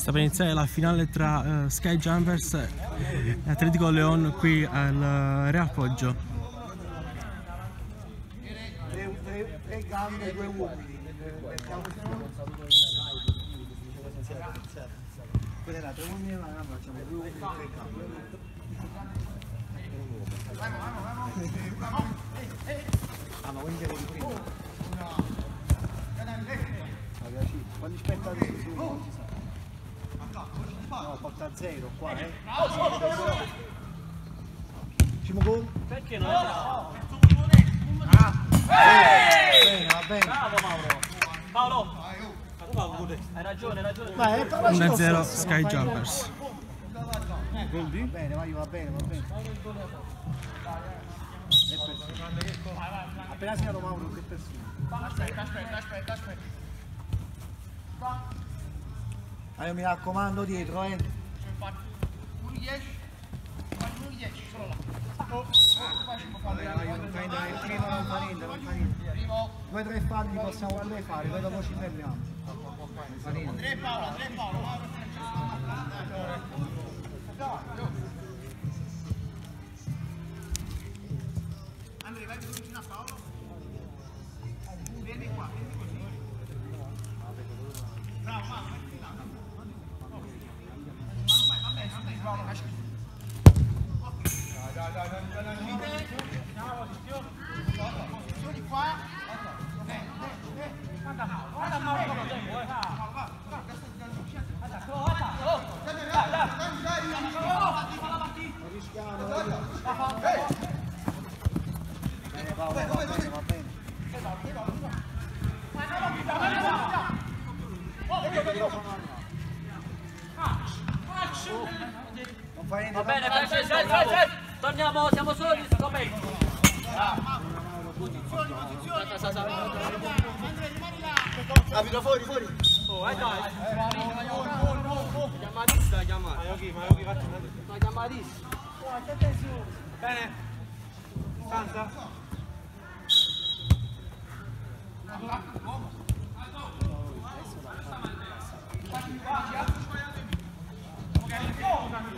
Sta per iniziare la finale tra eh, Sky Jumpers e Atletico Leon qui al eh, Real Poggio. Tre, tre, tre gambe due uomini. Quella era tre uomini e una gamba, facciamo due uomini e tre gambe. Ah, ma quindi di prima. Quando si sa. No, porta a zero qua, eh. Facciamo gol? Perché non è bravo? Bene, va bene. Bravo Mauro! Paolo! Hai ragione, hai ragione. Ma è parlaci lo 1-0 stesso, Sky Jumpers. Va bene, vai, va bene, va bene. Appena segnato Mauro, che persino. Aspetta, aspetta, aspetta, aspetta. Ah, io mi raccomando dietro, eh. Infatti, 1 10. 1 10, solo là. Facciamo Vai, vai, non fai niente, il primo non fa niente, non fa niente. Primo, Due tre falli possiamo pure fare, poi dopo ci fermiamo. Non fa niente. Andrea e Paolo, Andrea vai più vicino a Paolo. Vieni qua, vieni così. Bravo, Mauro, va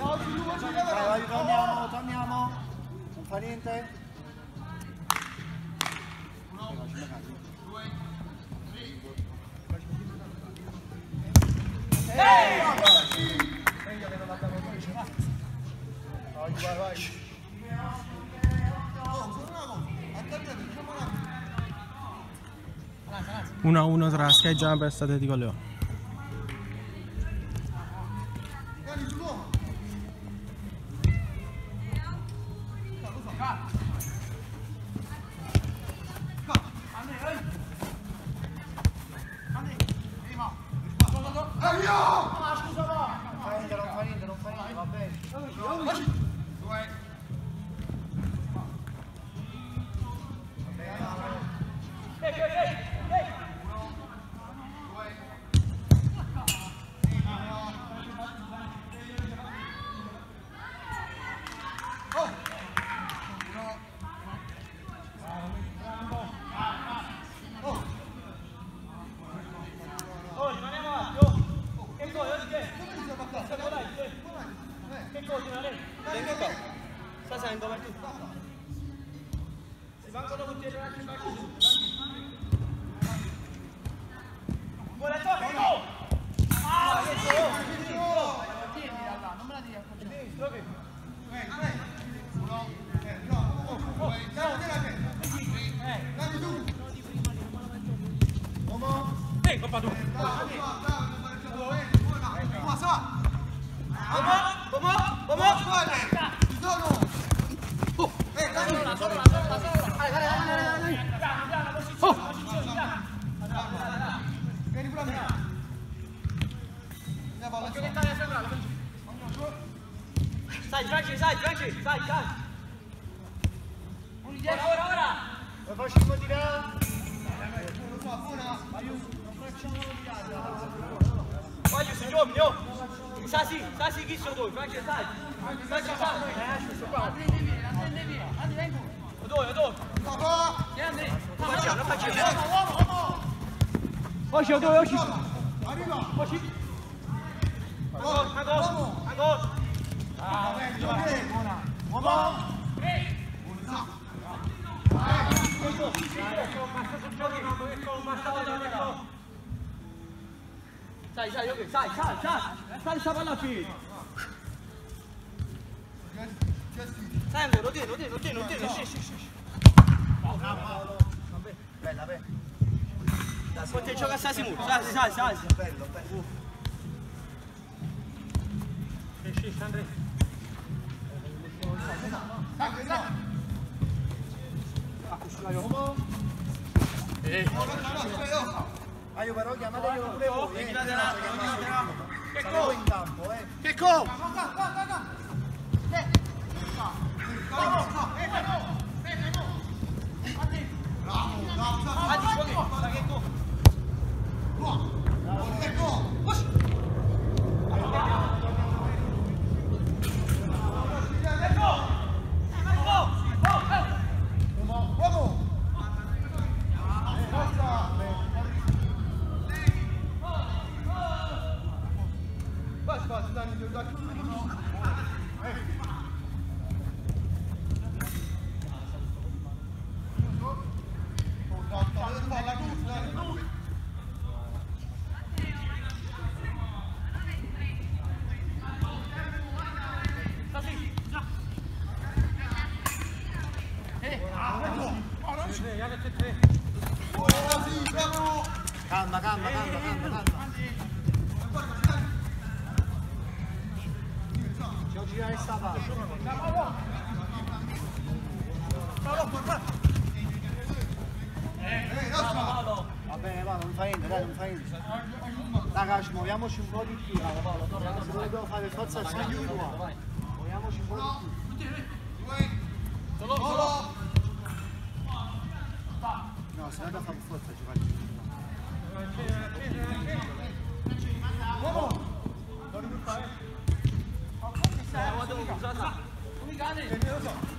Vai, vai, torniamo. Non fa niente. Vai, vai, vai. a 1 tra Sky Jumpers e Atletico Leon. Dove, dove? Facciamo, facciamo. Oshi, dove, Oshi? Oshi. Ancora, ancora. Sai, sai, ok, sai, sai, sai. Stai sta palla qui. Sai, lo tieni, lo tieni, lo tieni, lo tieni, sì, sì, sì. Bella, bella. Poi ti gioca a Sasi Mur, Sasi, Sasi, Sasi. Bello, bello. Sì, Andrea. Ah, io però chiamate io pure voi. eh. Che Saremo in campo, eh. Che co? Calma, calma, No, se no da fare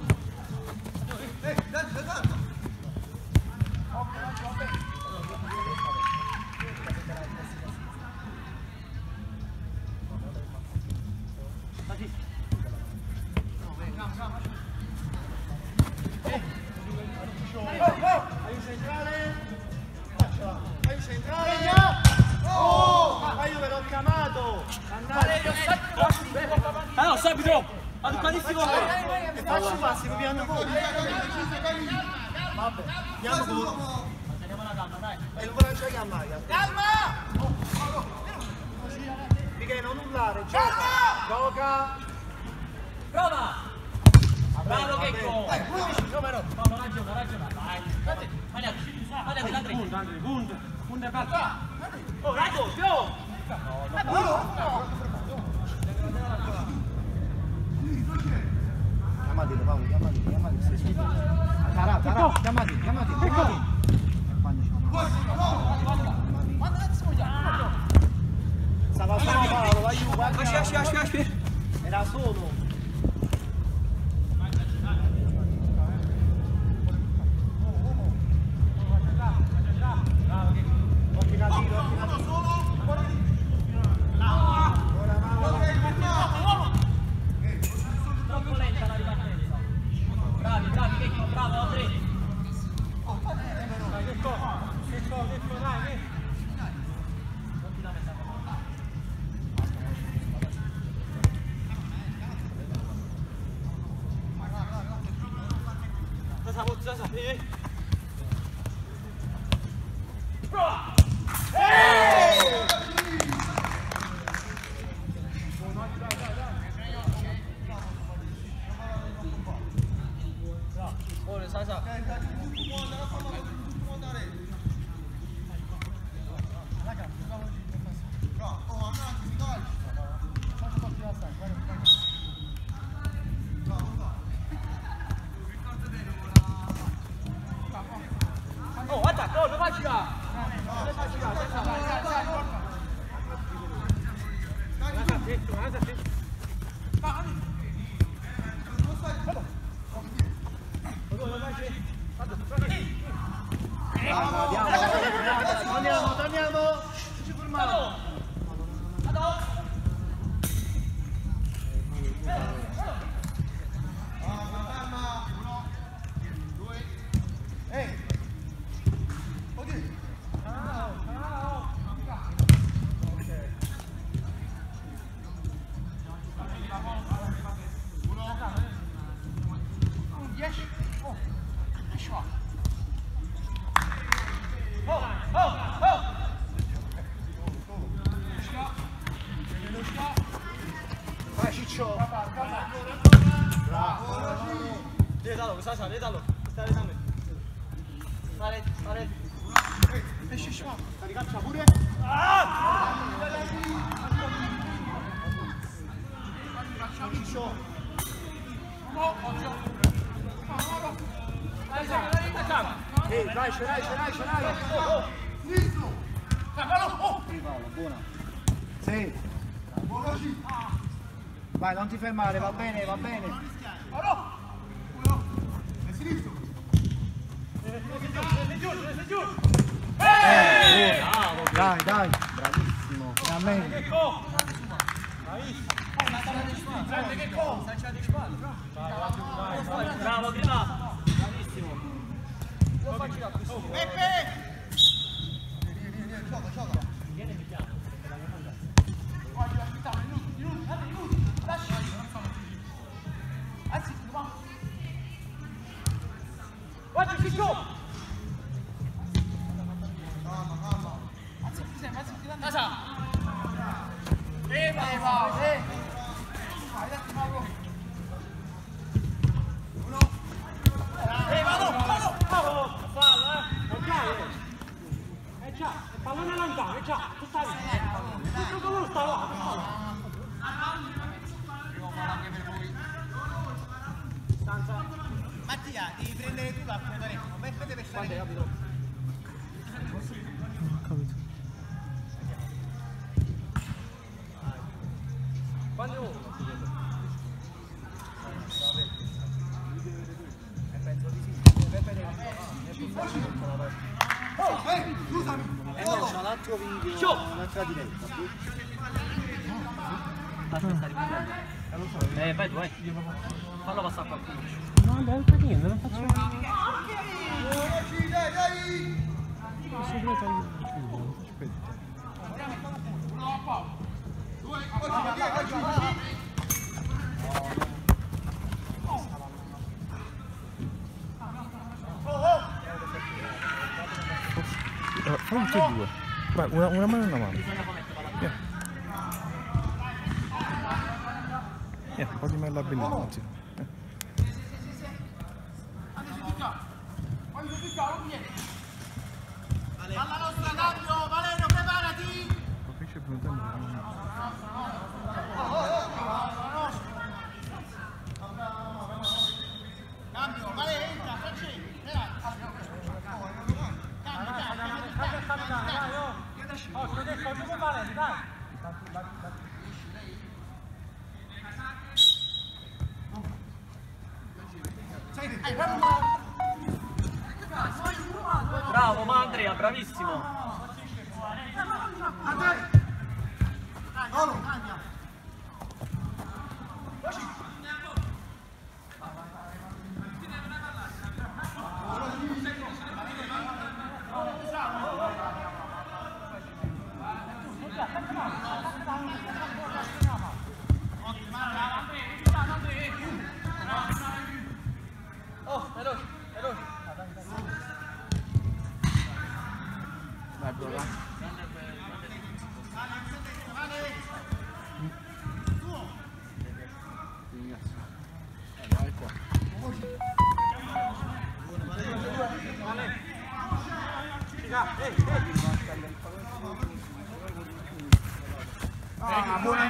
fermare, va bene, va bene! Mattia, devi prendere tu l'appuntamento. Peppe deve stare. Fallo passare qualcuno. No, dai, per niente, non faccio. Posso pure togliere il video, non faccio vedere. Eh, Fammi tutti e due. Una, una mano e una mano. Un po'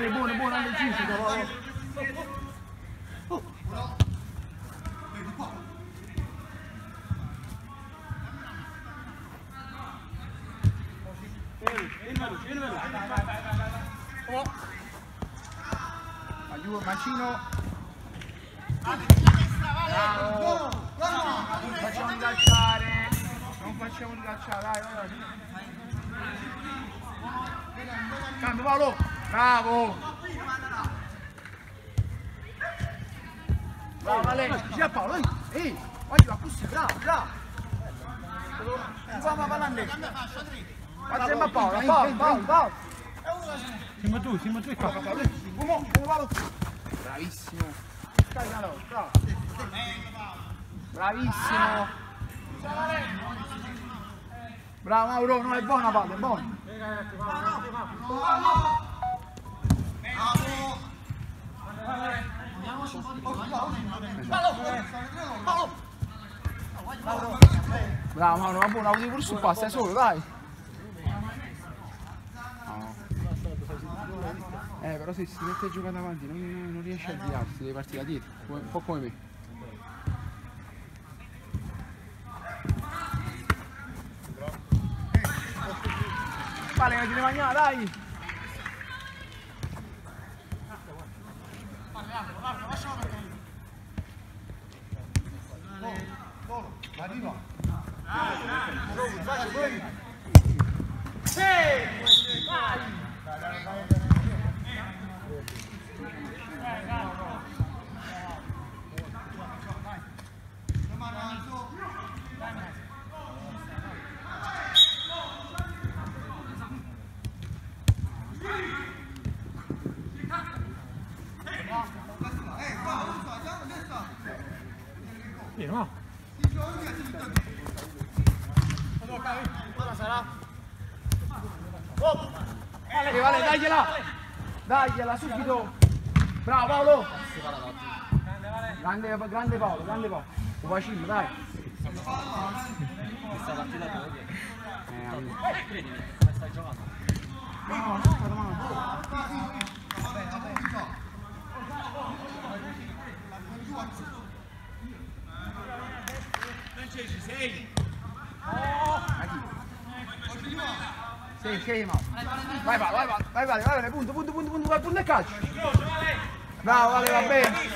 Ah, buona, buona, buona, deciso, Paolo. Passa, è solo. No. Eh, però se si mette a giocare davanti non, non riesce a avviarsi, deve partire da dietro, un po' come me. Vale, metti le magnate, dai! Vieni, va. Vale, vale, dagliela! Dagliela subito! Bravo Paolo! Grande, grande Paolo, grande Paolo! Bacino, dai! Questa partita te lo. Eh. Credimi, come stai giocando? no, no, aspetta, no. Sei, sei, ma. Vai, vai, vai, vai, vai, vai, vai, vai, punto, punto, punto, punto, vai, punto e calcio. Bravo, vale, va bene. Sai,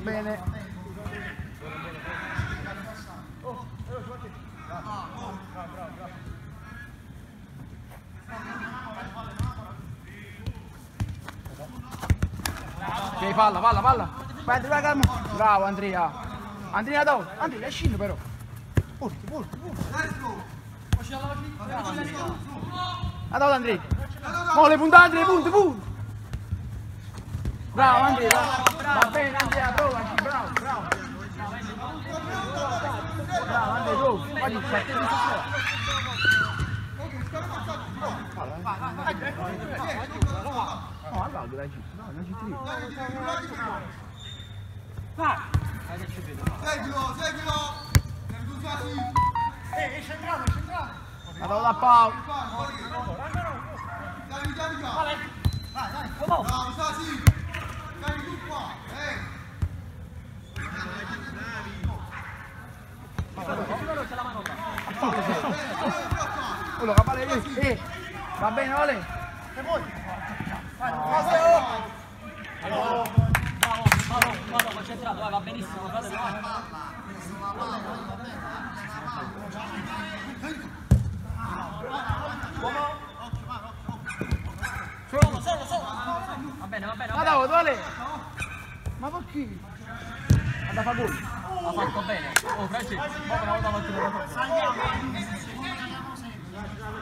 va bene. Sì, palla, palla, palla. Vai Andrea, calmo. Bravo Andrea. Andrea dove? Andrea, sceso però. Porti, porti, porti. Adoro Andrea. Mo le puntate, Andrea, punte, punte. Bravo Andrea, Madonna Pau Dai, dai, dai Vai, vai, come on Bravo, sta sì Che vale lì. Eh, va bene, vale. E voi? Bravo, bravo, bravo, concentrato, vai, va benissimo, fratello, vai. Solo, solo, solo. Va bene, va bene, va bene. dove, vale? Ma perché? Andà a gol. Ha fatto bene. Oh, ma una volta fatto bene.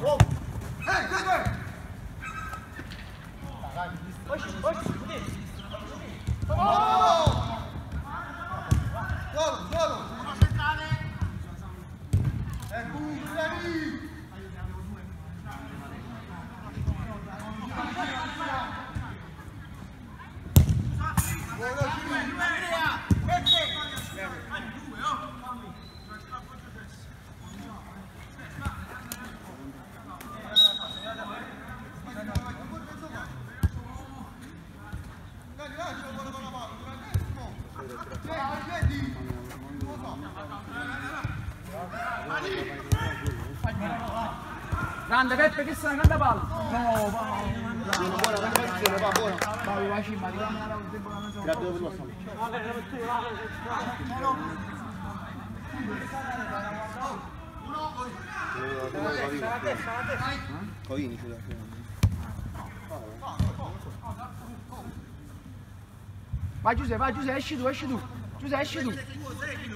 ma- Michele. Michele, no. Eh, dai, dai! Solo, solo! Ecco, Dani! Dai, lascia un po' la palla, grandissimo! Dai, vedi? Grande Peppe che sta una grande palla. No, va. Bravo, buona, buona, va, buona. Vai, vai, Cimma, arriviamo una roba, tempo che non so. Grazie per lo Vai Giuseppe, vai Giuseppe, esci tu, esci tu. Giuseppe, esci tu.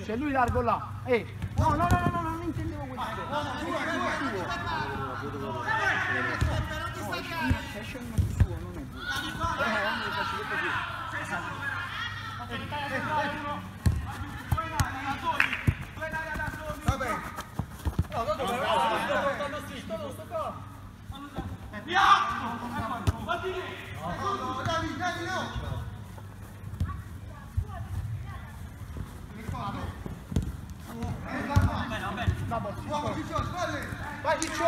C'è lui largo là. Eh. No, no, no, no, no, non intendevo questo. No, no, tu, tu, tu. No, esci, esce uno tuo. Eh, quando lo faccio così. Dani, Dani, no! Uomo, Vai Ciccio!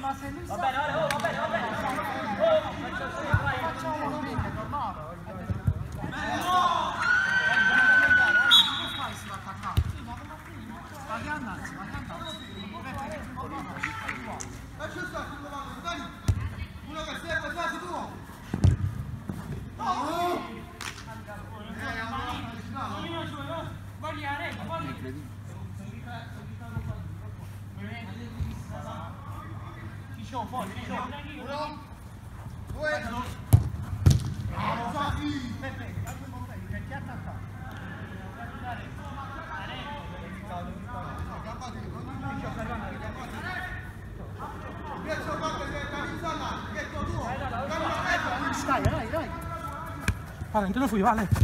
Ma se lui Va sa bene, va bene, va bene, va bene. facciamo un movimento normale. Come fai se l'attaccare? Ma che andazzi, ma che andazzi? Lascia stare, tu comando, Dani! Uno che serve, Sasi, tu! Uno, due, bravo, Sasi! Perché attaccare? Riesci a battere, Dani, Sala, dietro tuo! Stai, dai, dai. Vale, non fui, vale. Ah,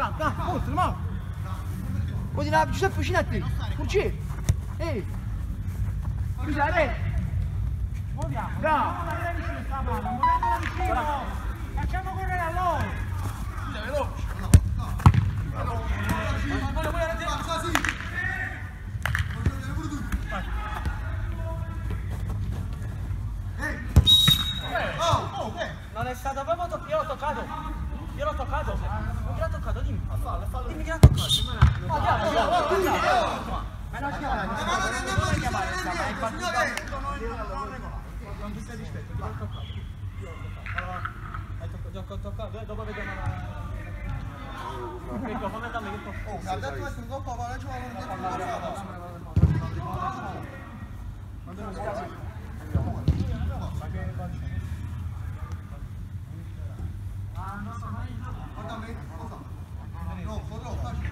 Calma, calma, volti, mal. Vuoi dire, Giuseppe, vicino a te. Curci. Ehi. Scusa, dai. Bravo. Facciamo correre a loro! Non è stato proprio toccato, io l'ho toccato. Io l'ho toccato. Non chi l'ha toccato? Dimmi. Dimmi chi l'ha toccato. Gioco toccato, dopo vediamo la... Ecco, fammi dammi che tocco. Oh, guarda questo dopo va giù a Guarda me, cosa? No, solo, faccio.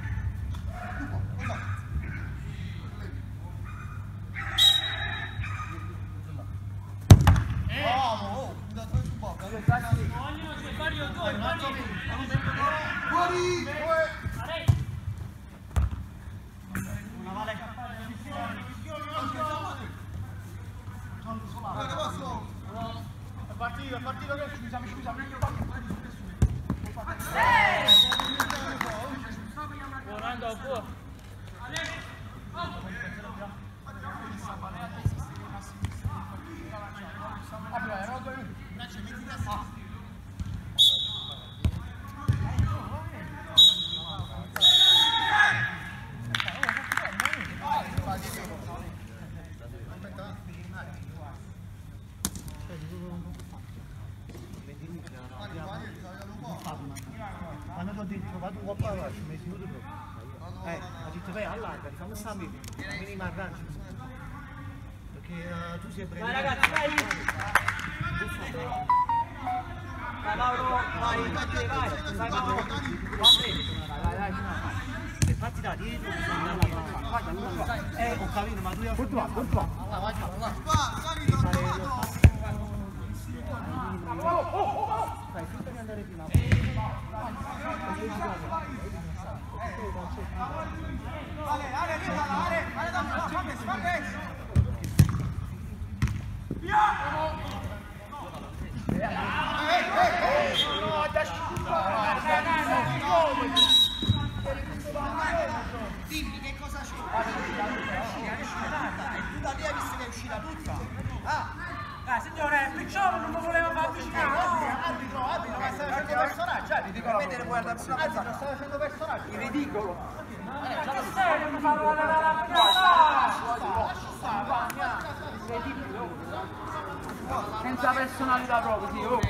Tu, cosa? Vamos, oh, da tre su bocca. Fuori! Guarda, passo! È partito, è partito che scusami, scusami. Buonando un po'. Vabbè, ero due. Quando ti ho detto vado qua a parlare, mi hai seduto proprio. Eh, ha detto vai allarga, fammi sta meglio, minima arrancio. Perché eh, tu sei breve. Vai ragazzi, vai! Vai Mauro, vai, vai, vai, vai Mauro. Dai, dai, E fatti da dietro, Eh, ho capito, ma tu hai Porto va, porto va. Cosa c'è? Tu da lì hai visto che è uscita tutta? Ah, Dai signore, Picciolo non mi voleva far avvicinare, no? arbitro, arbitro, ma stai facendo personaggio, arbitro. Andare sulla mezza. Arbitro, stai facendo personaggio. È ridicolo. Serio, mi fanno la la la Senza personalità proprio, sì, oh.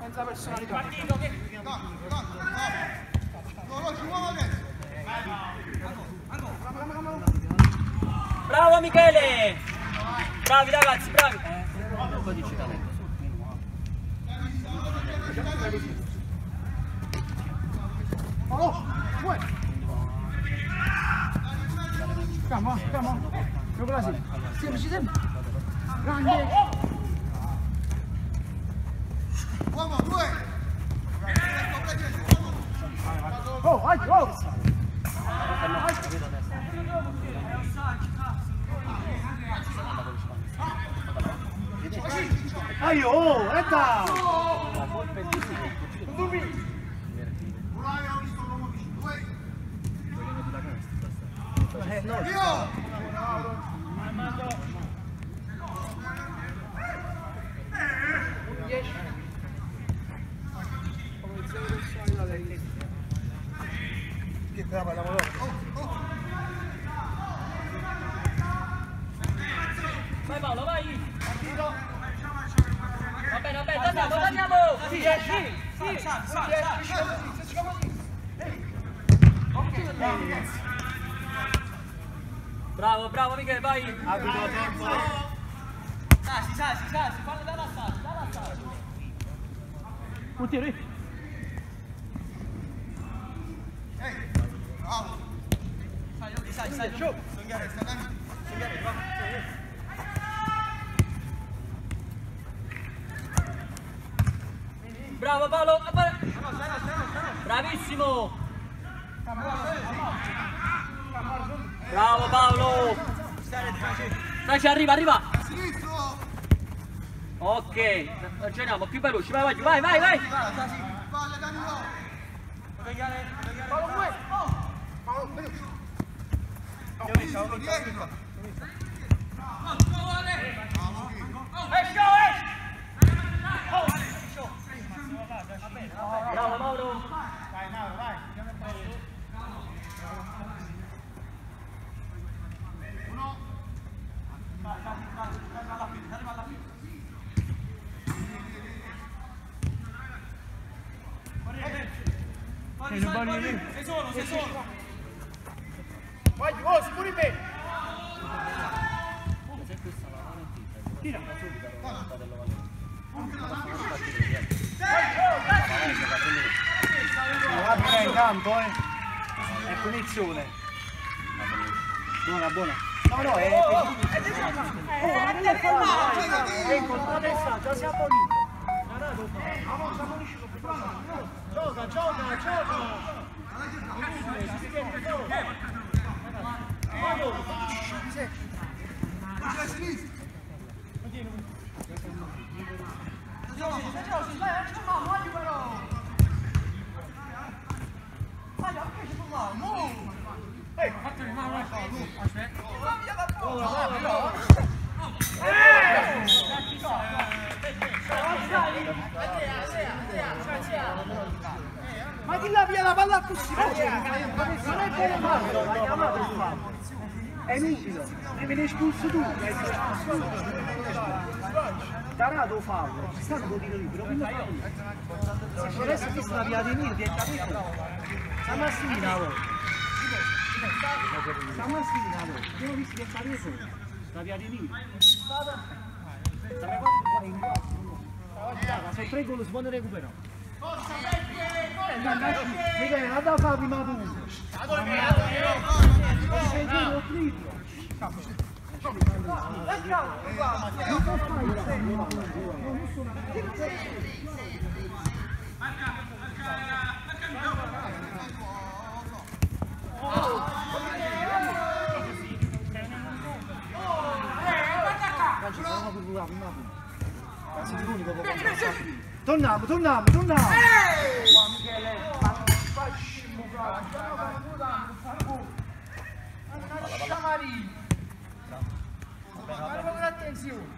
Senza personalità. No, no, ci muovo adesso. Bravo Michele! Bravi ragazzi, bravi! Oh, vuoi? Calma, calma. Proprio là, sì. Semplice, semplice. Grande. Uomo, due. Oh, vai, oh. Ai, oh, e da! Brava la valore. Vai Paolo, vai! Va bene, va bene, torniamo, torniamo! Sì, sì, sì, sì, sì. 哎 Ok. Bravo, bravo Michele, vai! Abito tempo. Sasi, sasi, sasi, fallo dalla sasi, dalla sasi! Un tiro, eh. Bravo. Bravo Paolo! Bravissimo! Bravo Paolo! Dai, ci arriva, arriva! Sinistro. Ok, ragioniamo più veloci, vai, vai, vai, vai, vai! Sei solo, sei solo! Valle Danilo. Sinistro, dietro. Bravo Mauro! Vai, Mauro, vai. Vai, oh, sicuri bene. Guarda in campo, eh. È punizione. Buona, buona. No, no, è... Oh, ma non è fermato. Ecco, adesso già si è abolito. Gioca, gioca, gioca. C'è a sinistra. Ma chi la via la palla così? Non è per farlo, l'hai chiamato il fallo. È inutile, ne viene espulso tu. l'hai espulso tu. Tarato fallo, ci sta un tiro libero, quindi fallo. Se adesso ti sta via di Niro, ti è capito? Stamattina, oh. Stamattina, oh. Abbiamo visto che sta preso. Sta via di Niro. Sarebbe qua in qua. Se tre gol si può recuperare. Michele, andate a fare prima tu. Sei tu lo triplo. Non può fare il segno. Non sono Torniamo, torniamo, torniamo! Ma Michele, ma fai scimo, bravo! Mannaggia Maria! Ma con attenzione!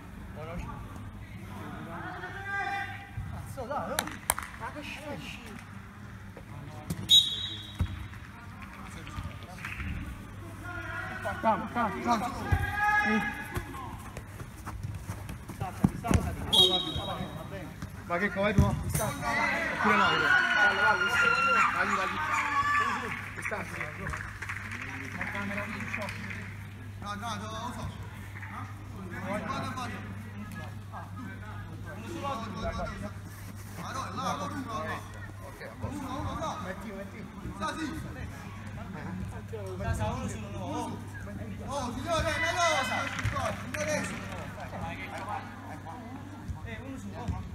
Cazzo dai, oh! Ma che scemo! Calma, calma, calma! Ma che come tu? Oppure no? Vai, vai. No, no, no, lo so. Vado, vado. Allora, là, con uno, là. Uno, uno, là. Metti, metti. Sta sì. Oh, signore, no, signore. Cosa vuoi? Signore, sta si guardami.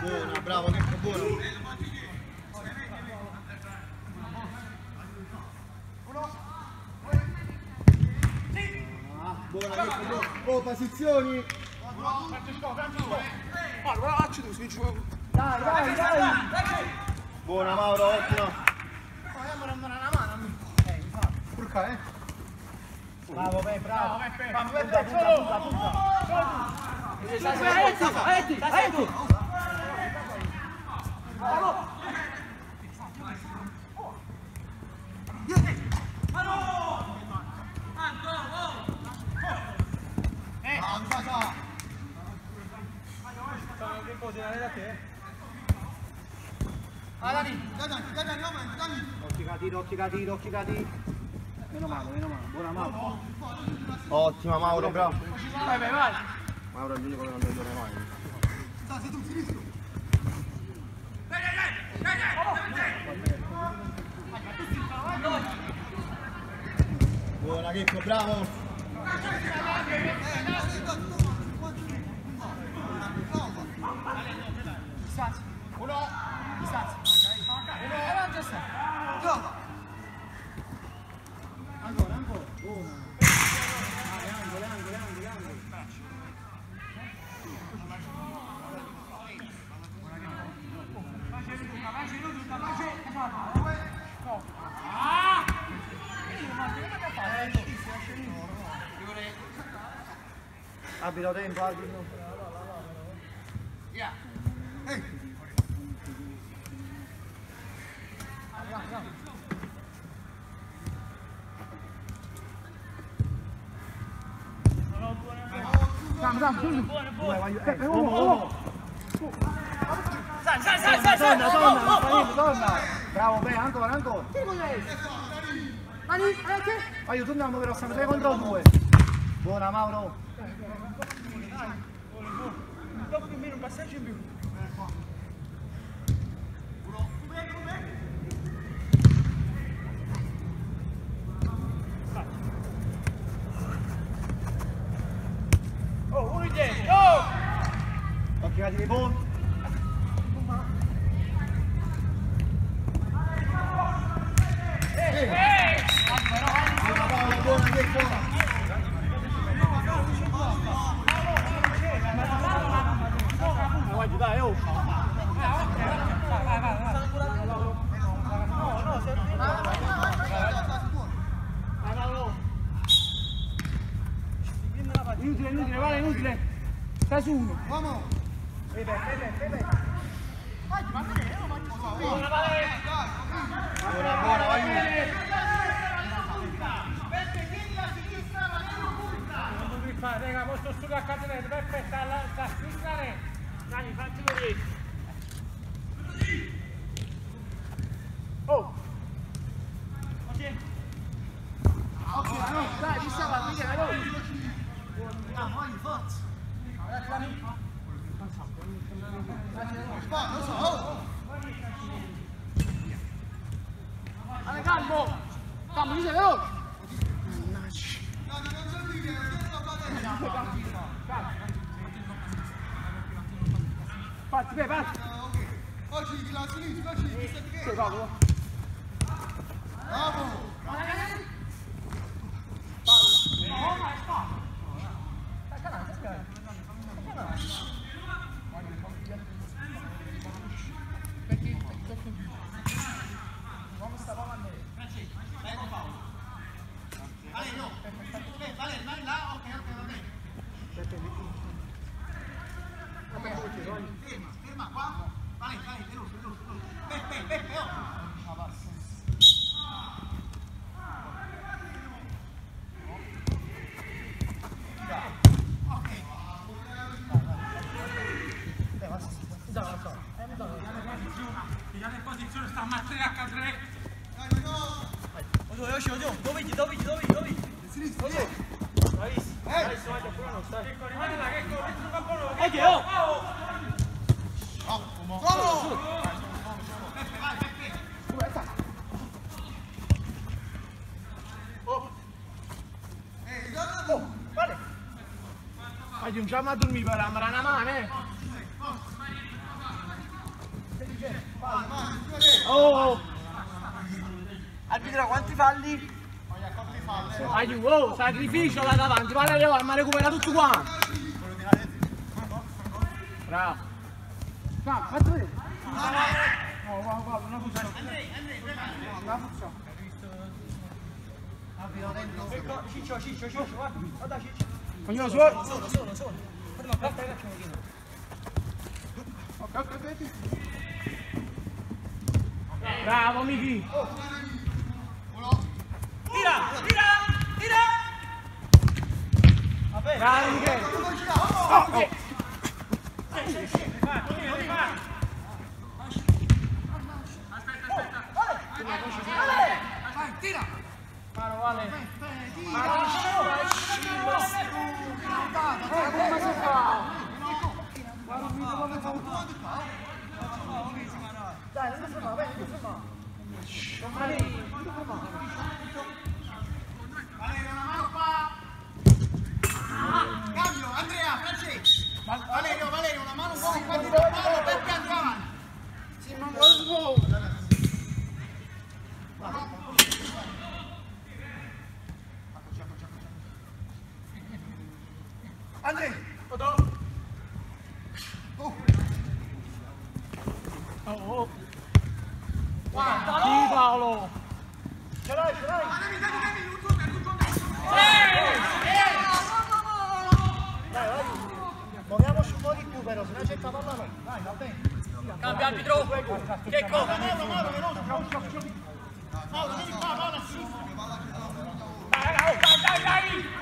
Buono, bravo, Nico, buono. Buona, Nico, buono. Oh, posizioni. Dai, dai, dai! Buona Mauro, ottimo. Porca, eh? Bravo, beh, bravo! Bravo, punta, punta, punta, punta! Aetti, aetti! Ah, mi sa, sa. Ah, Dani. Dani, Dani, Dani, Dani. Occhi catino, occhi catino, occhi catino. Meno male, meno male. Buona Mauro. Ottima Mauro, bravo. Vai, vai, vai. Mauro è l'unico che non deve mai. Sta, sei tu, sinistro. Buona Checco, bravo. Distanza. Uno. Distanza. Uno. Avanti, sta. Ancora, ancora. Buona. Angoli, angoli, angoli, angoli. Abito tempo, arbitro. Dammi, dammi, su. Due, voglio... Eh, Peppe, uomo, uomo, uomo. Donna, donna, donna, donna. Bravo, bene, ancora, ancora. Dani, eh, che? Vai, torniamo però, siamo 3 contro 2. Buona Mauro. Un passaggio Ma giungiamo a dormire per amare una mano, eh! Oh! Arbitra, quanti falli? Aiuto, oh, sacrificio là davanti, guarda che ma recupera tutto quanto! Bravo! Fa, fatti vedere! No, guarda, guarda, una funzione! Una funzione! Ecco, Ciccio, Ciccio, Ciccio, guarda, guarda Ciccio! Ognuno suo! Sono, sono, sono! Aspetta, un attimo, Ok, ok, ok. Bravo, Miki! Tira, tira, tira! Bravo, Michele! Oh, oh. tira! Mano, vale. Mano, Come si fa? Guarda fa. Dai, non si ferma, vai, non si. Non non ferma. Valerio, una mano qua! Cambio, Andrea, Francesco! Valerio, Valerio, una mano qua, qua dietro il palo per piano avanti! Sì, ma lo sgol. Andrea! Sì, Paolo. Ce l'hai, ce l'hai. Dai, vai. Muoviamoci un po' di più però, se no c'è la palla no. Dai, va bene. Cambia arbitro. Checco. Mauro, Mauro, veloce, Mauro, Mauro, vieni qua, palla a sinistra. Dai, dai, dai.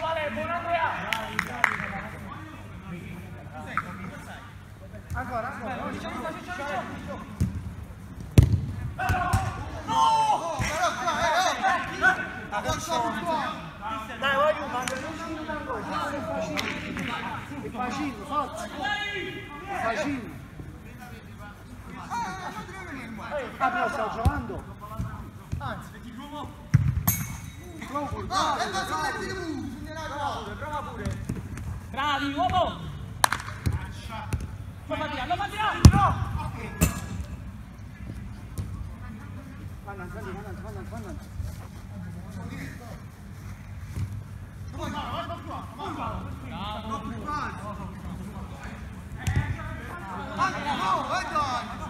Vale, buon Andrea. Ancora, ancora. Dai, voglio mangaroncino d'angolo. È facile. È facile, forza. È facile. Ah, però sta giocando. Anzi, vedi l'uomo? Ah, bravo. e metti tu! Bisognerà qua! Bravi, uomo. Lo fa tirare, lo fa tirare. Vanno, vanno, vanno, vanno, vanno. No,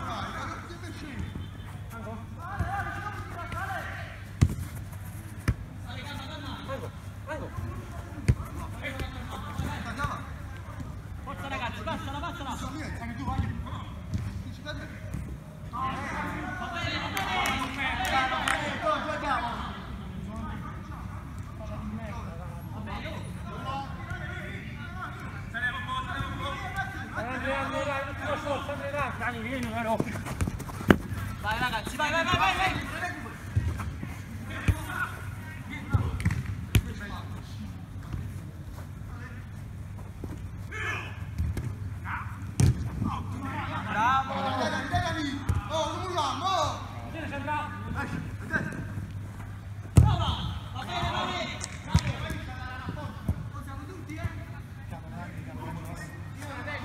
vai dai! Forza ragazzi, passala, passala. Vai ragazzi, vai, vai, vai, vai, vai. Dai, dai, Oh, non vogliamo!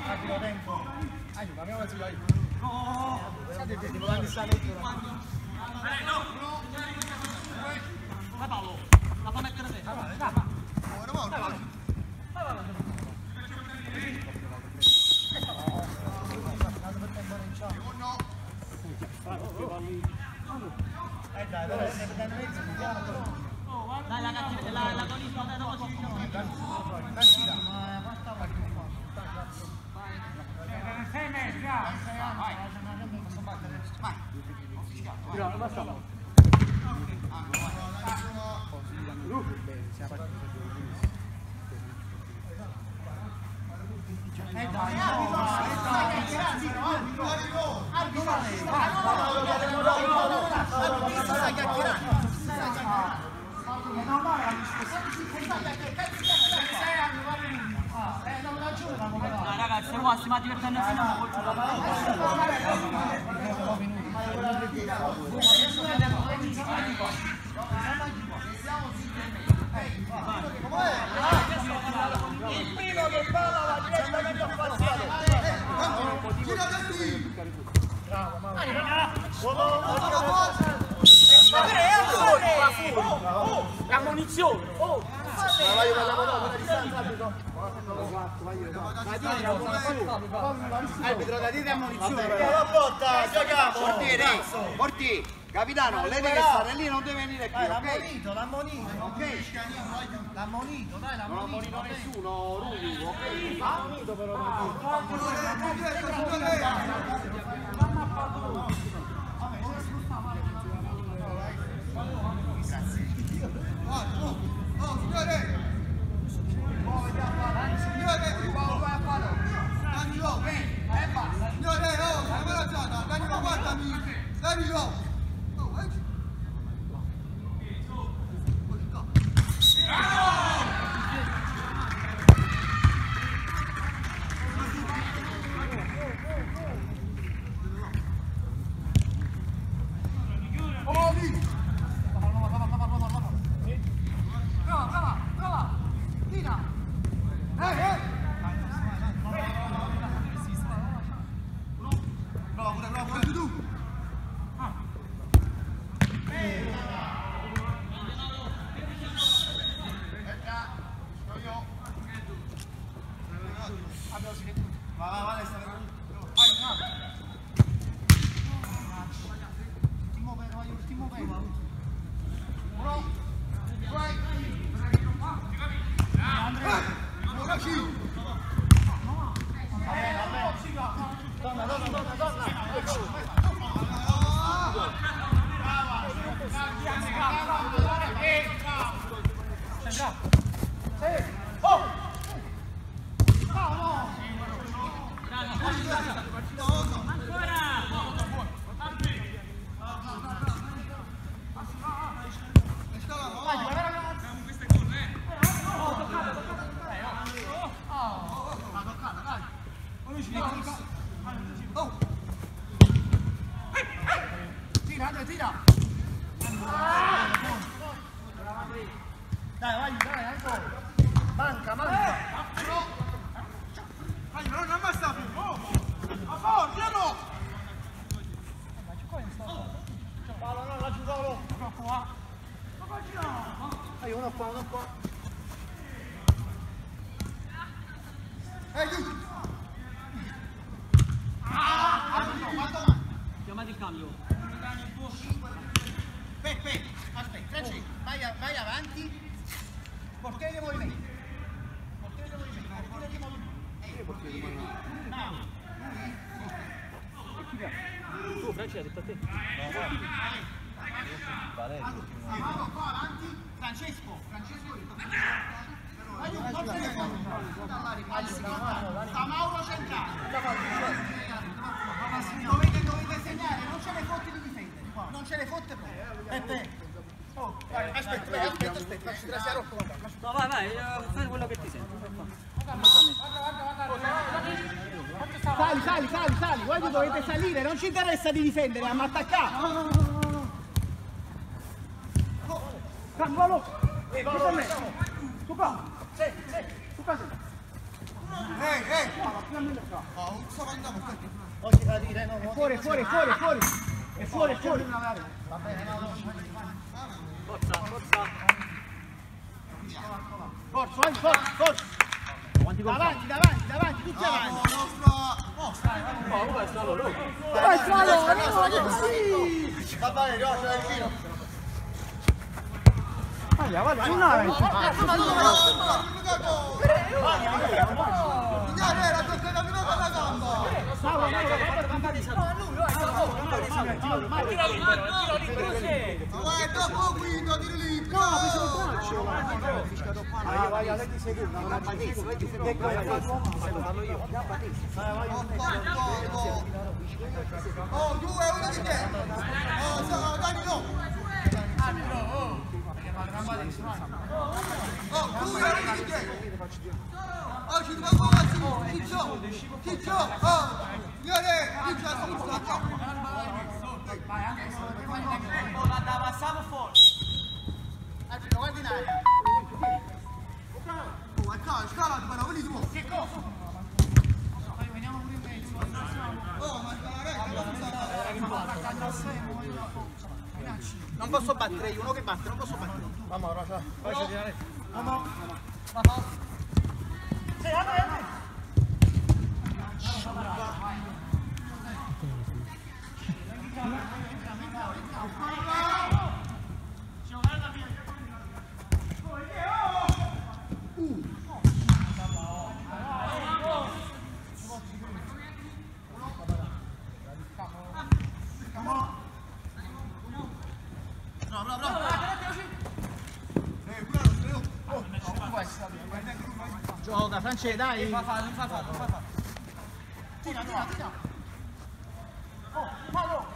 Abbiamo tempo. Aiuto, abbiamo mezzo aiuto. Vai Paolo, la fa mettere te. Ora, ora, Eh dai, però se ne mezzo, vediamo però. Dai ragazzi, la, la colista, dai, dopo ci Tira, basta. Dai ragazzi, siamo qua, si va divertendo fino a Gira dentro! Bravo, Mauro. È ammonizione! Oh! Vai, parliamo dopo, la distanza, arbitro. Arbitro, da dire ammonizione. La botta, giochiamo. Portiere, portiere. Capitano, lei deve stare lì, non deve venire qui, ok? L'ammonito, l'ammonito, ok? L'ammonito, dai, l'ammonito. Non ammonito nessuno, Rudi, ok? L'ammonito però. Tira, No, vai, vai, eh, fai quello che ti senti. Sali, sali, sali, sali, voi dovete salire, non ci interessa di difendere, ma attaccare. Cambolo! Tu con me! Tu qua! Tu qua sei! Ehi, ehi! Oh, non sto andando, aspetta. Oggi da dire, no, no. Fuori, fuori, fuori, fuori! È fuori, fuori! Forza, forza. Forza, vai, forza, forza! Davanti, davanti, davanti, tutti avanti! Oh, questo allora. Vai, Slalo, no, sì! Va bene, no, c'è vicino. Vai, vai, non avanti! Signore, la tocca da prima con la gamba! Mauro, Mauro, Tira libero, tira libero, sì. Ma vai, è troppo guido, tiri lì! No, Ah, vai, a 20 secondi, non ha battuto, 20 secondi. Ecco, farlo io. Oh, due, uno di te! Oh, so, Danilo! Danilo, oh! 어, 그거야 이게. 아, 지금 방금 왔어. 티쳐. 티쳐. 어. 미안해. 티쳐. 성공 났다. Ciccio! Ciccio! Oh! Signore! Ciccio, a sinistra! La passiamo fuori. Arbitro, guardi in aria. Oh, è calcio, ma non vedi tu! Che cosa? Oh, ma retta, non Non posso battere io, uno che batte, non posso battere. Vamos, ahora, ya. Vai, tirare. Gioca, Francesco, dai. Oh, là! Uno, due, Arbitro 4, arbitro 4! Arbitro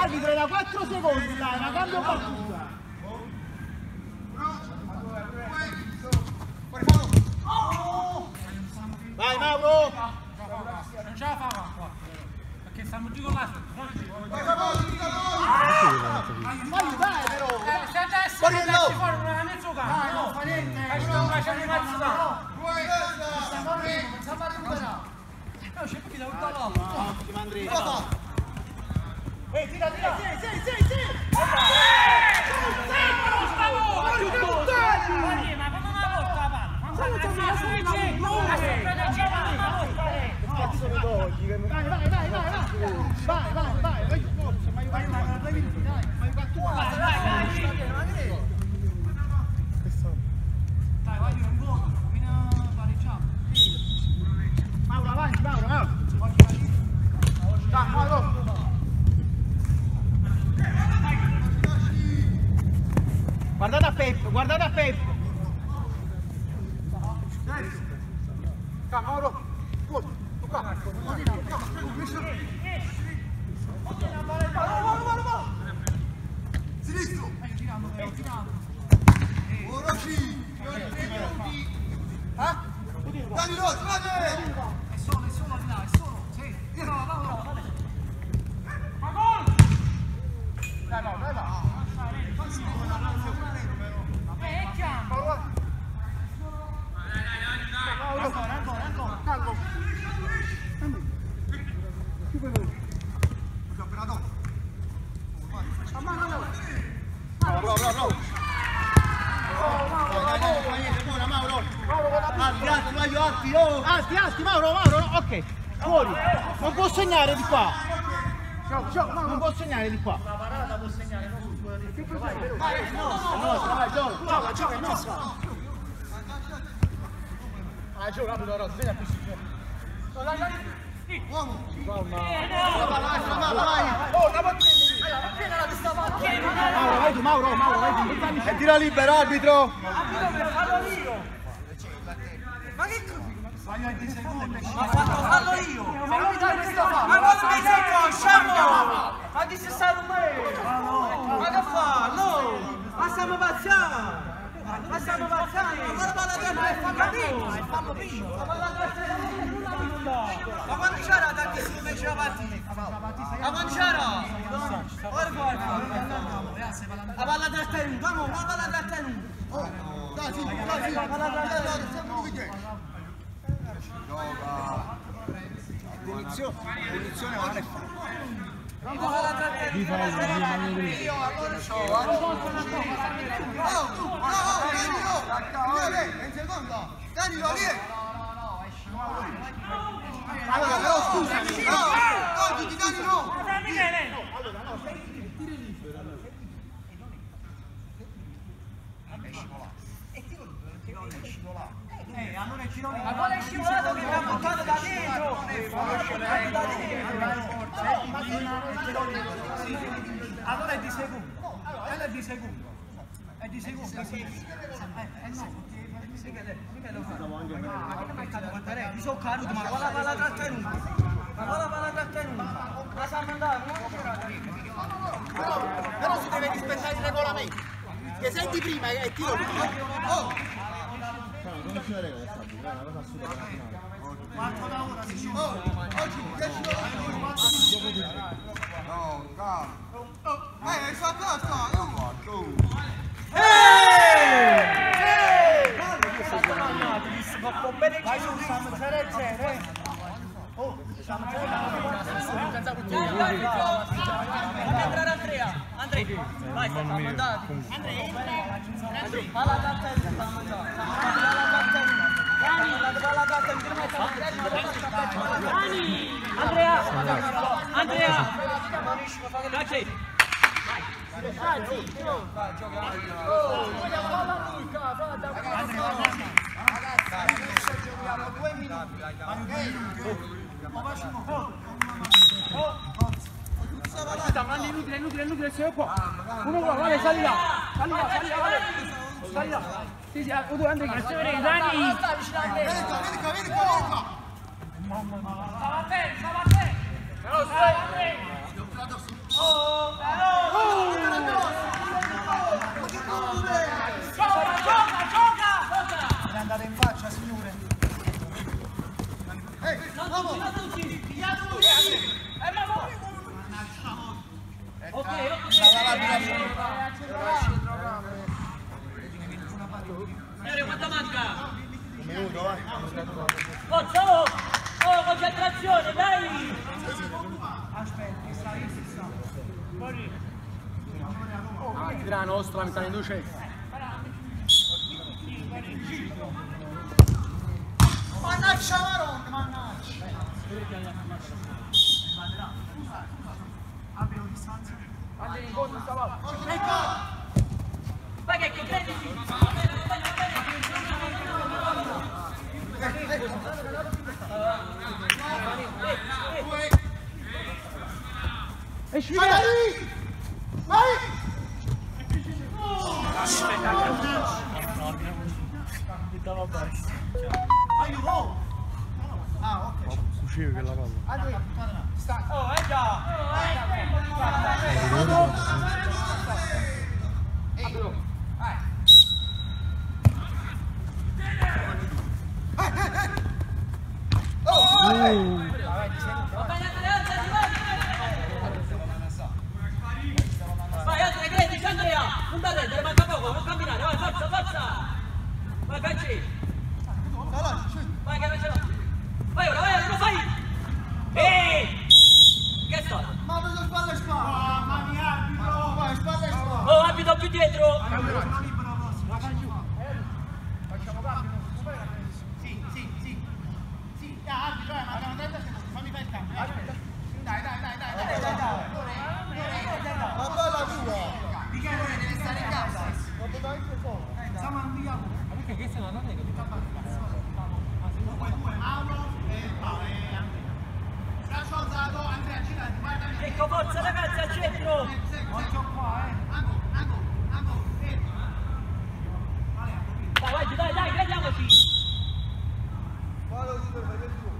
Arbitro da 4 secondi, dai, una cambio battuta. Vai Mauro! Non ce la fa qua. Perché stiamo giù con l'altro. Vai, dai però! Se adesso Fuori non una mezzo campo. Dai, non fa niente! Hai una c'è di mezzo campo. No, c'è qui da un tavolo. Ehi, tira, tira! Sì, sì, sì, sì! Guardi, ma come una volta la palla? Ma guarda, ma sui centri, ma sempre da girare una volta. Cazzo mi togli? che mi- Vai, vai, vai, vai, vai! Vai, vai, vai! vai. Forza, ma io vai, vai, vai, vai, dai, ma io vai tu! Dai, dai, Dai, vai, io un gol. Fino a pareggiare. Mauro, avanti, Mauro, Mauro! Dai, Mauro! Guardate a Peppo, guardate a Peppo! Dai, tu qua! sinistro! Ora sì! Ah? Danilo, strade! È solo, è solo di là, è solo. Sì. Io no, no, no. Ma gol! Dai, Mauro, dai, va! Eh, è chiaro. Mauro! Ancora, ancora, ancora! Calmo! Più veloce! Campionato! Ma no, no, no! Bravo, bravo, bravo. Dai, dai, dai, non fa niente, buona Mauro. Alti, alti, vai, alti, oh. Alti, alti, Mauro, Mauro, no, ok, fuori, non può segnare di qua. Non può segnare di qua. La parata può? Vai, nostra, vai, gioca, gioca, è nostra. Ah, gioca, rapido, rapido, vieni a questo gioco. No, dai, dai. Uomo! Oh, la Mauro, vai tu, Mauro, Mauro, vai tu. E tira libero, arbitro. Ma fatto fallo io! Ma non mi dai questa! Ma non mi sei scemo! Ma chi si sta rumendo? Ma che fa? No! Ma stiamo pazzando! Ma stiamo pazzando! Ma la palla di me fa capito! Fammo prima! Ma palla Ma quando c'era tantissimo invece la partita? Ma quando c'era? Ora guarda! La palla da tenuto, vamo, la palla da tenuto! Dai, sì, dai, sì! Dai, dai, siamo tutti dietro! Punizione, punizione non è fatta. Oh, tu, no, oh, Danilo! Vieni, in seconda! Danilo, vieni! Allora, però scusami, No, no, tutti Danilo! Ma quale scivolato che mi ha buttato da dentro? Allora è di secondo. Quello è di secondo. È di secondo. Eh, eh no, mica lo fanno. Ma che peccato quanto è? Mi sono caduto, ma quella palla trattenuta. Ma fa la palla trattenuta. La sa mandare, Però, si deve rispettare il regolamento. Che senti prima e tiro. Oh! Non ci regola stabile, è una cosa assurda. Oh, oggi 10 No, calma. Eh, sta cosa, io guardo. Vai su, Sam, 0 e 0, eh. Fammi entrare Andrea. Andrea, vai, sta mandando. Andrea, palla da terra, sta mandando. Palla da terra. Palla da terra. Andrea, Andrea. Cacci. Aspetta, ma è inutile, è inutile, è inutile, sei qua. Uno qua, vale, sali là. Sali là, sali là, vale. Là. Sì, sì, tu Andrea, che sei Dani. Vieni qua, vieni qua, vieni qua, vieni qua. È andata in faccia, signore. Ehi, bravo. Signore, quanto manca? Un minuto, vai. Forza, oh! Oh, concentrazione, dai! Avanti della nostra, mi sta in luce. Mannaggia Maron, mannaggia. Andrea, in fondo, sta là. Vai che credi? Esci Vai, via. vai. Vai. Usciva che la palla. Andrea, sta. Oh, eh già! Va bene, Andrea, alzati, vai! Vai, Andrea, credici, Andrea! Non da prendere, manca poco, non camminare, vai, forza, forza! Vai, Cacci! Vai, che non ce l'ho! Vai ora, vai ora, lo fai! Ehi! Che è stato? Ma ha preso spalle e spalle. Mamma mia, arbitro. Vai, spalle e spalle. Oh, abito più dietro! Sì, sì, sì. Sì, dai, arbitro, eh, mancano 30 secondi, fammi fare il cambio. eh. Dai, dai, dai, dai, dai, dai, dai. La palla tua. Michele, devi stare in casa. Due, due, Mauro e Paolo. e Andrea. Braccio alzato, Andrea, girati, guardami. Ecco, forza ragazzi, al centro! Occhio qua, eh. Ango, ango, ango, fermo. Vale, ango, qui. Dai, vai, dai, dai, crediamoci! Fallo libero, fai il tuo.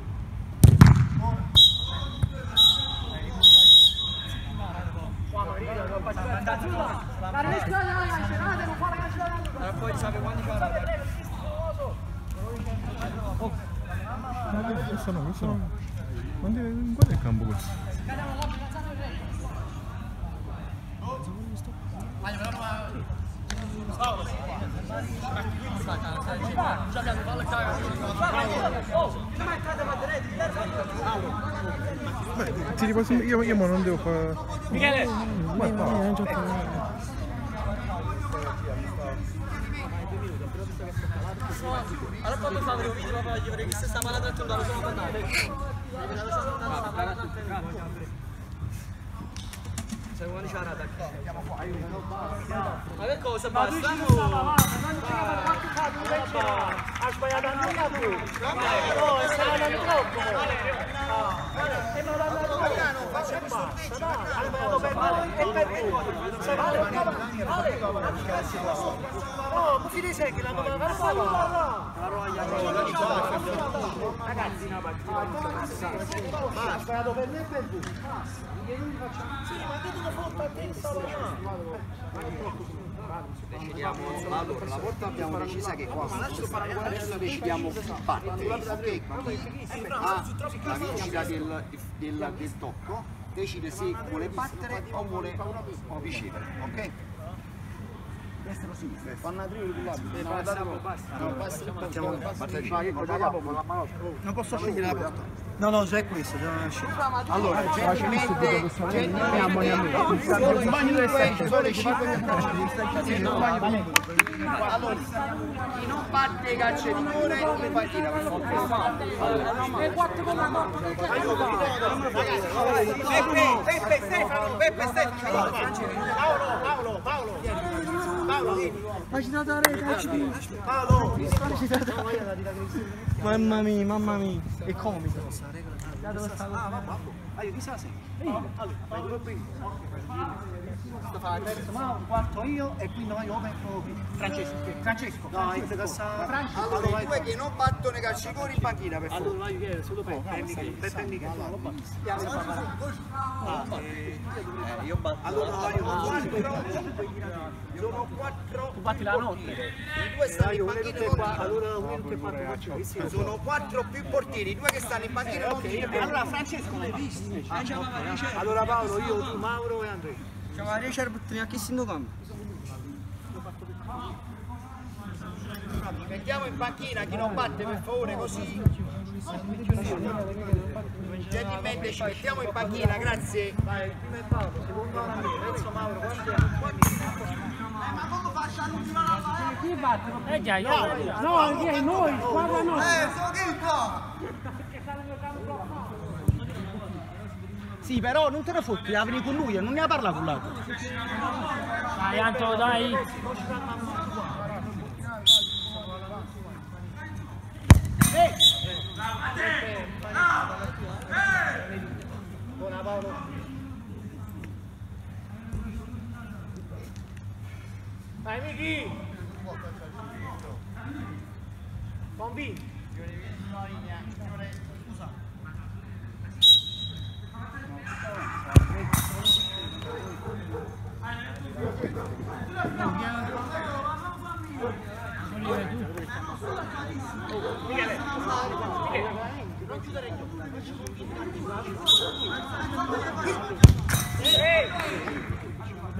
Questo no, questo no. Quando guarda il campo questo. Beh, ti riposo io, io ma No, così ti sei che l'hanno pagato. Ragazzi, una partita non Ha sparato per me e per voi. Sì, ma che tu foto a te decidiamo allora la volta abbiamo decisa che qua adesso decidiamo batte ok chi ha la vincita del, del, del tocco decide se vuole battere o vuole ricevere ok Destro sinistra. Fanno aprire il lato. basta basta no, basta facciamo Non posso scegliere la porta. No, no, già è questo, già Allora, gentilmente, gentilmente, solo in bagno dove stai? Solo i 5 Allora, chi non batte calcio di rigore in partita per favore. E 4 con la morte del Peppe, Peppe, Stefano, Peppe, Stefano. Paolo, Paolo, Paolo. Paolo, vieni. Ma ci date la rete, Paolo. Mamma mia, mamma mia. È comico. Ah, vabbè. io chissà se. Allora, vai due qui. Sto fa il terzo, ma un quarto io e quindi vai io metto Francesco. Francesco. No, in cassa. Allora, i due che non battono i calciatori in panchina per favore. Allora, vai che solo Peppe e Michele. Peppe e Michele. Io batto. Allora, sono quattro. Tu batti la notte. I due stanno in panchina. Allora, uno che fa Sono quattro più portieri, due che stanno in panchina Allora, Francesco l'hai visto? Allora Paolo, io, tu, Mauro e Andrea. Ciao, riesci a buttare anche in campo. Mettiamo in panchina chi non batte per favore così. Gentilmente ci mettiamo in panchina, grazie. Vai, il primo è Paolo, secondo Mauro, quanto Ma come faccio a non tirare la Chi batte? Eh già, io. No, chi noi, guarda noi. Eh, sono chi qua? Sì, però non te ne fotti, la con lui e non ne parla con l'altro. Dai, Anto, dai. Buona Paolo. Dai, Miki.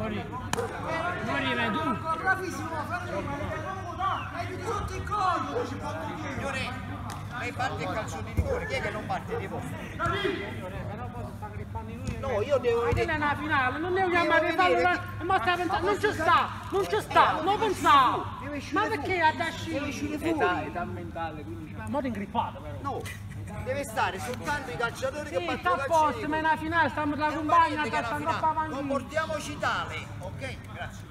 Convinto. Signore, lei batte il calcio di rigore, chi è che non batte di voi? No, io devo Ma che vedere. è una finale, non devo chiamare fallo, ma sta pensando, non ci sta, non ci sta, non pensavo. Ma perché a Dashi? Deve uscire fuori. Modo ingrippato però. No, deve stare soltanto i calciatori che Sì, battono sta a calcio posto, ma è una finale, stiamo la Non compagna, fa niente che è sta una stanno qua finale. avanti. Comportiamoci tale, ok? Grazie.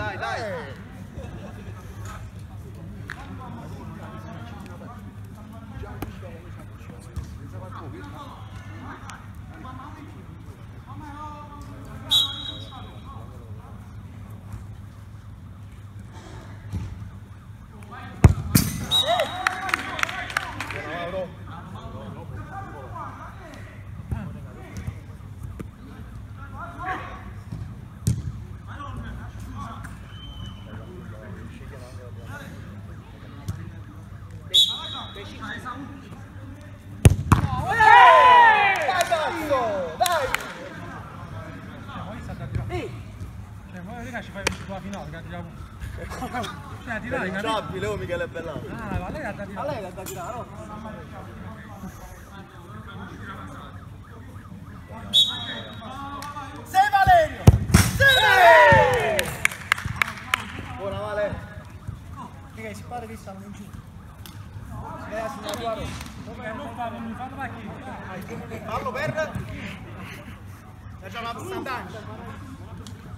Dai, dai. ci fai vincere la finale, che tiriamo. Cioè, oh Michele Bellato. Ah, ma lei ha da tirare. A lei l'ha da tirare, no? Sei Valerio! Buona Vale. Che si pare che stanno in giù. Eh, signor Guaro. Vabbè, non fa, non fanno macchina. Fallo per... Facciamo la passantaggia.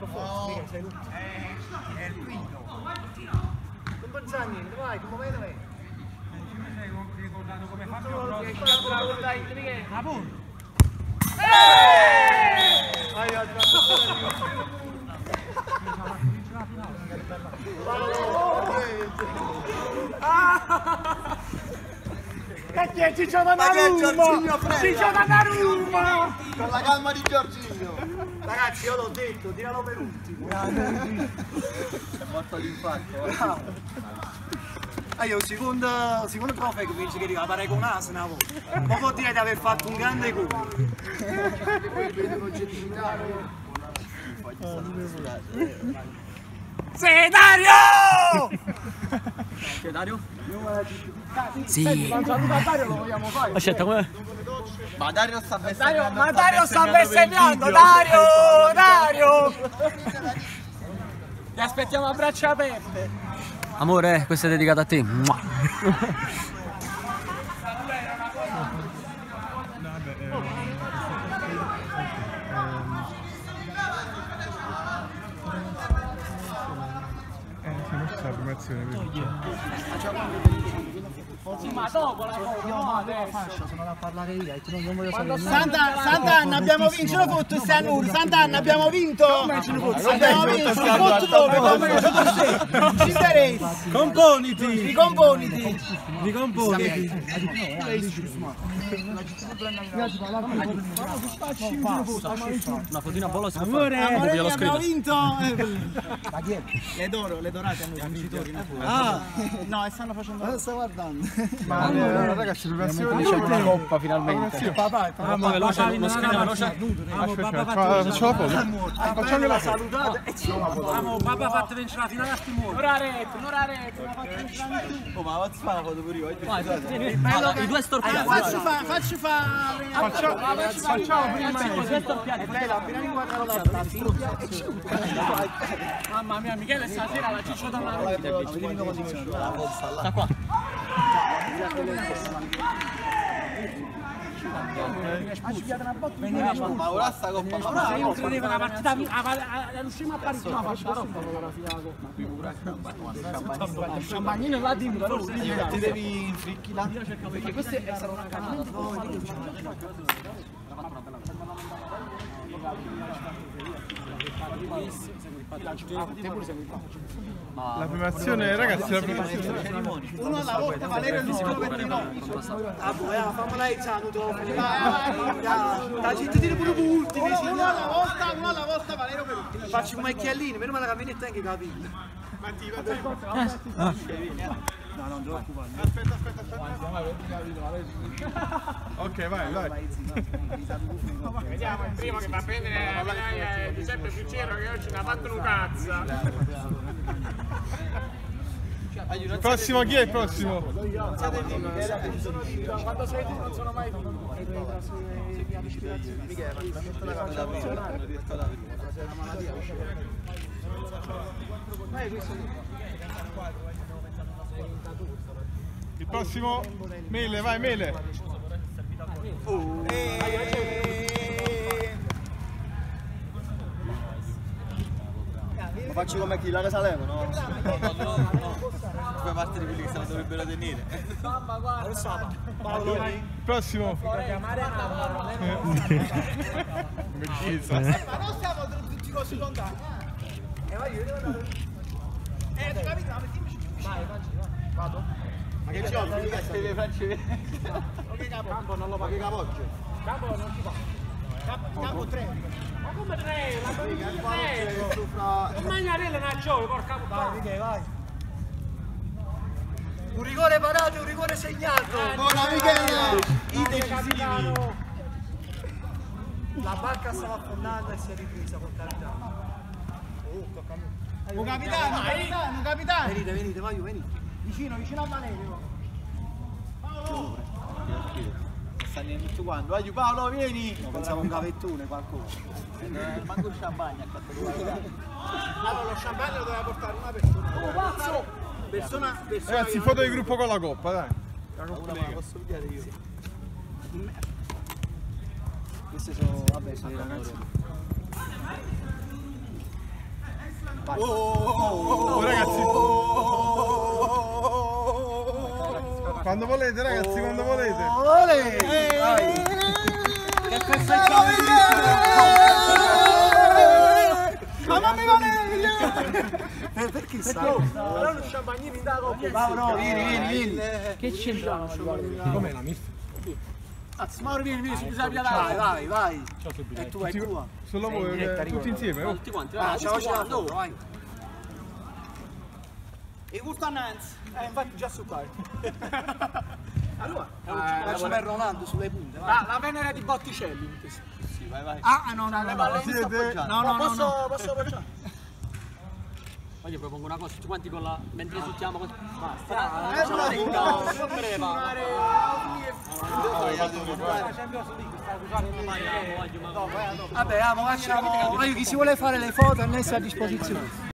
Ecco forse, Michele, sei l'ultimo. È il quinto. Non niente, vai, come vai, vai. Mi sei ricordato come Fabio che qua la dai, Michele. Appunto. Vai, vai, E chi è Ciccio Donnarumma? Ciccio Donnarumma! Con la calma di Giorginio. Ragazzi, io l'ho detto, tiralo per ultimo. È morto l'infarto. Ah, io secondo, secondo profe che vince che dica pare con naso una volta. Ma può dire di aver fatto un grande gol. Sei Dario! Che Dario? Sì. Dario lo vogliamo fare. Aspetta, come? Ma Dario sta Dario, bestemmiando. ma Dario sta bestemmiando! Dario! Dario! Ti aspettiamo a braccia aperte. Amore, questa è dedicata a te. Mua. Sì, ma dopo la foto, no, adesso. Sono da parlare io, e tu non voglio sapere. Santa, Sant'Anna abbiamo vinto, ce l'ho fatto questi anni, Sant'Anna abbiamo vinto! Abbiamo vinto, fatto dove? Come ci interessa? Componiti! Ricomponiti! Ricomponiti! Una fotina a volo si può fare. Amore, Io lo abbiamo scrivo. vinto! Le d'oro, le dorate hanno i vincitori. Ah, no, e stanno facendo... Cosa sta guardando? Ma allora, ragazzi, preparazione. C'è una coppa finalmente. Papà, Mamma veloce, uno schermo veloce. Aspetta, fa- faccio la. Facciamo la ci Amo, papà fate vincere la finale a Timone. Un'ora rete, un'ora rete, una fatta vincere in più. Oh, ma faccio fare una foto pure io. Allora, I due storpiati. Facci fa, facci fa... Facciamo prima Due storpiati. Bella, appena inquadrato la la ci Mamma mia, Michele stasera la ciccio da una Sta qua. Ma ora sta coppa. Ma io credevo una partita riusciamo a pareggiare no faccio il champagnino là di però ti devi infricchi là. perché questo è stato un accanimento La preparazione, ragazzi, la preparazione. uno alla volta Valerio il numero 29 ah poi fammela il saluto da gente dire pure per ultimi uno alla volta uno alla volta Valerio per ultimo faccio un macchiallino meno male che venite anche capito Ok, vai, vai. Vediamo il primo che va a prendere la medaglia è Giuseppe Piccero che oggi ne ha fatto un cazzo. Il prossimo, chi è il prossimo? quando sei tu non sono mai tu Il prossimo, Mele, vai, Mele. Lo faccio come chi la Salemo, no? Fai parte di quelli che se la dovrebbero tenere. Il prossimo. Bellissimo. ma non siamo tutti così lontani. Eh vai io devo andare eh tu capito? Ma mettiamoci giù vai. Vado Ma che c'ho? Mica se le faccio ok capo? Non lo Ma che capoggio? capo non si fa. Capo, capo 3 ma come 3 la bambina 3 Sopra... Magnarella non gioco porca puttana. Vai. Un rigore parato e un rigore segnato. Buona Michele! i decisivi. la barca stava affondando e si è ripresa con carità oh tocca a me. Oh capitano, capitano, capitano. Venite, venite, vai, venite. Vicino, vicino a Valerio. Sta niente tutto quanto. Vai, Paolo, vieni. pensavo un gavettone, qualcosa. Eh, Manco il champagne ha fatto Allora lo champagne lo doveva portare una persona. Oh, pazzo! Persona, persona. Ragazzi, foto di gruppo con la coppa, dai. La Una coppa Lega. posso vedere io. Queste sono, vabbè, sono i ragazzi. Vai. Oh, ragazzi. Quando volete, ragazzi, quando volete. Ole! Vai! Che perfezione! Mamma mia! Eh, Perché sai? Però lo champagne mi dà coppa. Mauro, vieni, vieni, vieni. Che c'entra? Com'è la MIF? Azz, Mauro, vieni, vieni, subito la Vai, vai, vai. È tua, è Tutti- tua. Solo voi, eh, tutti insieme, oh. Tutti quanti, vai. Ciao, ciao, vai. E gusto a Nanz. Eh, infatti già su qua. Allora, faccio per Ronaldo sulle punte, vai. La, la Venere di Botticelli. Sì, vai, vai. Ah, no, no, no. no. Siete... No, no, no, posso, no. posso appoggiare? Poi io propongo una cosa, tutti quanti con la... mentre esultiamo... con- Eh, Basta, facciamo la ringa, non breva. Vabbè, amo, facciamo. Chi si vuole fare le foto è messo a disposizione.